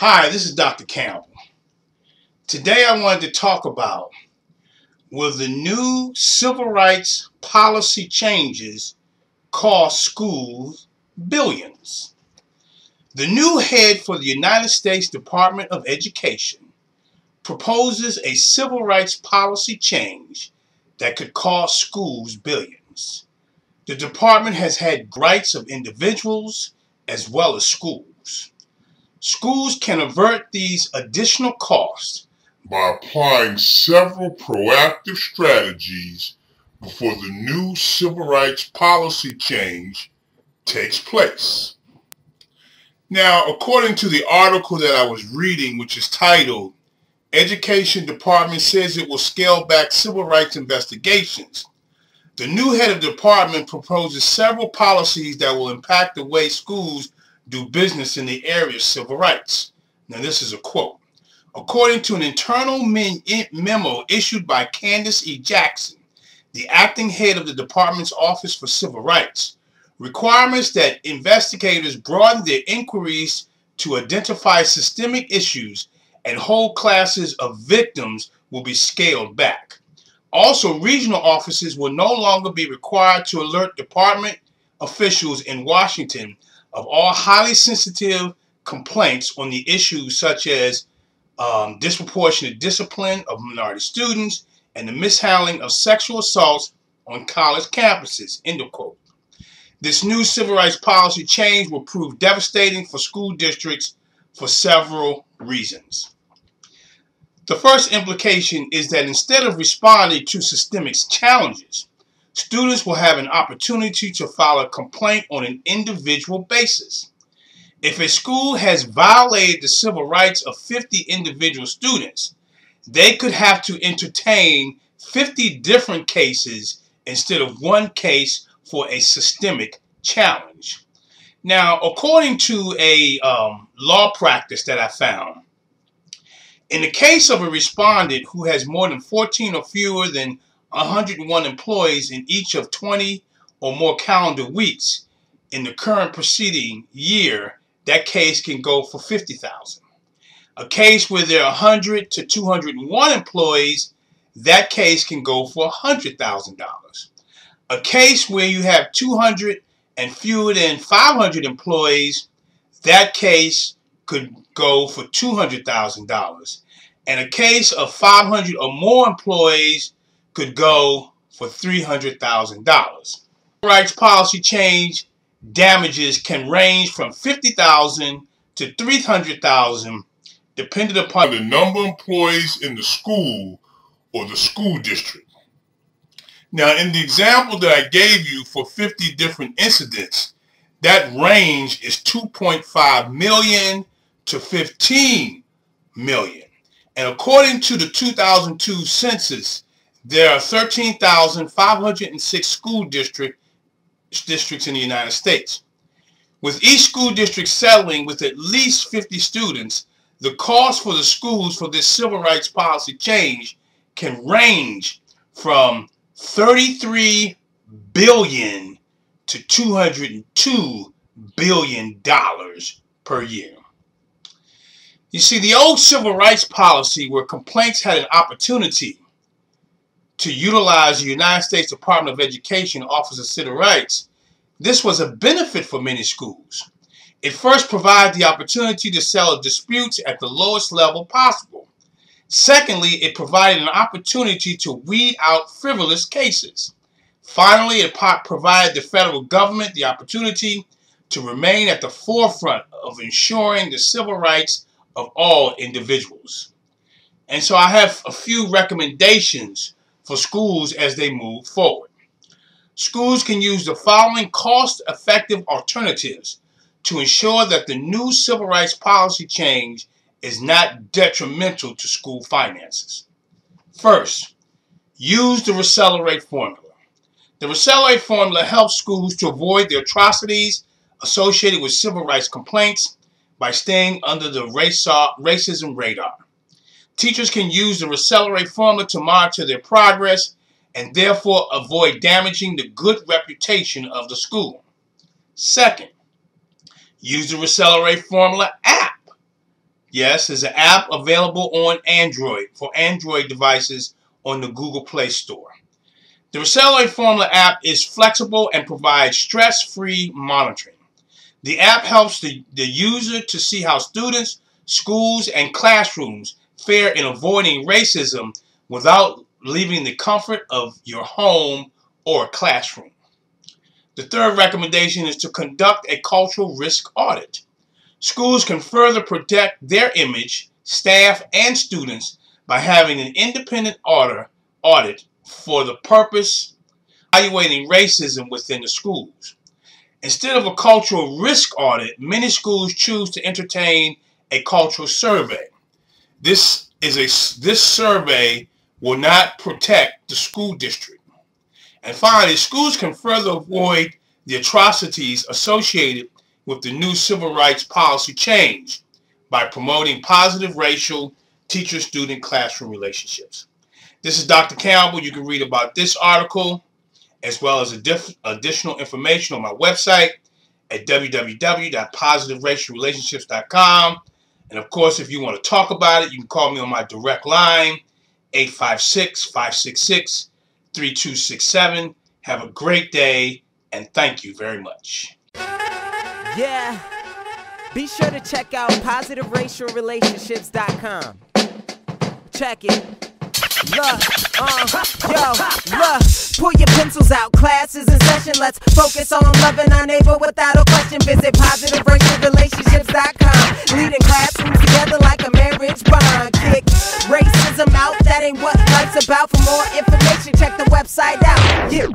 Hi, this is Dr. Campbell. Today I wanted to talk about will the new civil rights policy changes cost schools billions? The new head for the United States Department of Education proposes a civil rights policy change that could cost schools billions. The department has had rights of individuals as well as schools. Schools can avert these additional costs by applying several proactive strategies before the new civil rights policy change takes place. Now, according to the article that I was reading, which is titled, Education Department says it will scale back civil rights investigations. The new head of the department proposes several policies that will impact the way schools do business in the area of civil rights. Now this is a quote. According to an internal memo issued by Candice E. Jackson, the acting head of the department's Office for Civil Rights, requirements that investigators broaden their inquiries to identify systemic issues and whole classes of victims will be scaled back. Also, regional offices will no longer be required to alert department officials in Washington of all highly sensitive complaints on the issues such as um, disproportionate discipline of minority students and the mishandling of sexual assaults on college campuses. End of quote. This new civil rights policy change will prove devastating for school districts for several reasons. The first implication is that instead of responding to systemic challenges, students will have an opportunity to file a complaint on an individual basis. If a school has violated the civil rights of 50 individual students, they could have to entertain 50 different cases instead of one case for a systemic challenge. Now, according to a um, law practice that I found, in the case of a respondent who has more than 14 or fewer than 101 employees in each of 20 or more calendar weeks in the current preceding year, that case can go for 50,000. A case where there are 100 to 201 employees, that case can go for $100,000. A case where you have 200 and fewer than 500 employees, that case could go for $200,000. And a case of 500 or more employees could go for $300,000. Rights policy change damages can range from 50,000 to 300,000 depending upon the number of employees in the school or the school district. Now, in the example that I gave you for 50 different incidents, that range is 2.5 million to 15 million. And according to the 2002 census, there are 13,506 school district, districts in the United States. With each school district settling with at least 50 students, the cost for the schools for this civil rights policy change can range from 33 billion to 202 billion dollars per year. You see, the old civil rights policy where complaints had an opportunity to utilize the United States Department of Education Office of Civil Rights, this was a benefit for many schools. It first provided the opportunity to settle disputes at the lowest level possible. Secondly, it provided an opportunity to weed out frivolous cases. Finally, it provided the federal government the opportunity to remain at the forefront of ensuring the civil rights of all individuals. And so I have a few recommendations for schools as they move forward. Schools can use the following cost-effective alternatives to ensure that the new civil rights policy change is not detrimental to school finances. First, use the Raccelerate formula. The Raccelerate formula helps schools to avoid the atrocities associated with civil rights complaints by staying under the racism radar. Teachers can use the Raccelerate formula to monitor their progress and therefore avoid damaging the good reputation of the school. Second, use the Raccelerate formula app Yes, is an app available on Android for Android devices on the Google Play Store. The Raccelerate Formula app is flexible and provides stress-free monitoring. The app helps the, the user to see how students, schools, and classrooms fare in avoiding racism without leaving the comfort of your home or classroom. The third recommendation is to conduct a cultural risk audit. Schools can further protect their image, staff, and students by having an independent audit, audit for the purpose of evaluating racism within the schools. Instead of a cultural risk audit, many schools choose to entertain a cultural survey. This is a this survey will not protect the school district. And finally, schools can further avoid the atrocities associated with the new civil rights policy change by promoting positive racial teacher-student classroom relationships. This is Dr. Campbell. You can read about this article as well as additional information on my website at www.positiveracialrelationships.com. And of course, if you want to talk about it, you can call me on my direct line, 856-566-3267. Have a great day, and thank you very much. Yeah. Be sure to check out positiveracialrelationships.com. Check it. Look, uh, yo. Pull your pencils out, class is in session. Let's focus on loving our neighbor without a question. Visit positiveracialrelationships.com. Leading classrooms together like a marriage bond. Kick racism out, that ain't what life's about. For more information, check the website out. Yeah.